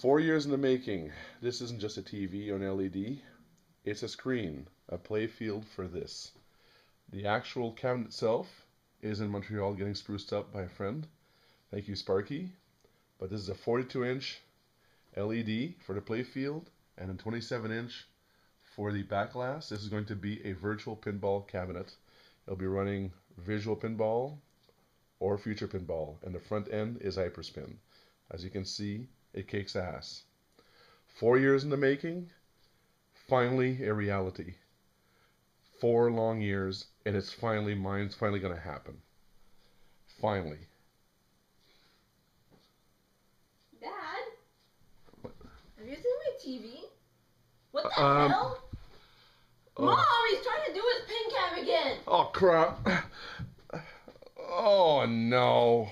Four years in the making. This isn't just a TV or an LED. It's a screen, a playfield for this. The actual cabinet itself is in Montreal getting spruced up by a friend. Thank you, Sparky. But this is a 42 inch LED for the playfield and a 27 inch for the back glass. This is going to be a virtual pinball cabinet. It'll be running visual pinball or future pinball, and the front end is hyperspin. As you can see, it kicks ass. Four years in the making, finally a reality. Four long years, and it's finally mine's finally going to happen. Finally. Dad? Have you seen my TV? What the Um, hell? oh. Mom, he's trying to do his pin cab again. Oh crap. Oh no.